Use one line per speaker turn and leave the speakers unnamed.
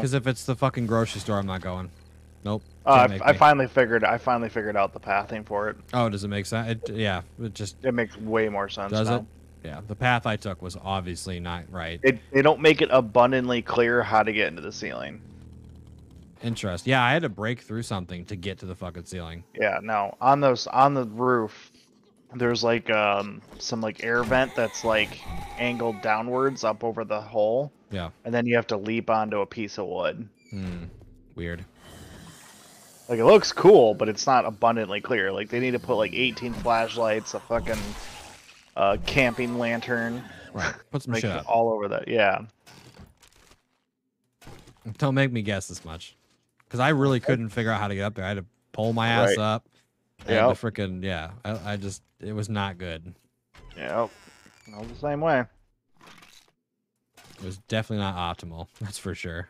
Because if it's the fucking grocery store, I'm not going. Nope.
Uh, I, I finally figured. I finally figured out the pathing for it.
Oh, does it make sense? It, yeah, it just
It makes way more sense.
does
now.
it. Yeah, the path I took was obviously not right.
It they don't make it abundantly clear how to get into the ceiling.
Interest. Yeah, I had to break through something to get to the fucking ceiling.
Yeah, no. On those on the roof, there's like um some like air vent that's like angled downwards up over the hole,
Yeah.
and then you have to leap onto a piece of wood.
Hmm. Weird.
Like it looks cool, but it's not abundantly clear. Like they need to put like 18 flashlights, a fucking uh, camping lantern,
Right. Put some shit
all over that. Yeah.
Don't make me guess this much. Because I really couldn't figure out how to get up there. I had to pull my ass
Right.
up. I had
Yep.
to freaking yeah. I, I just it was not good.
Yeah. I was the same way.
It was definitely not optimal. That's for sure.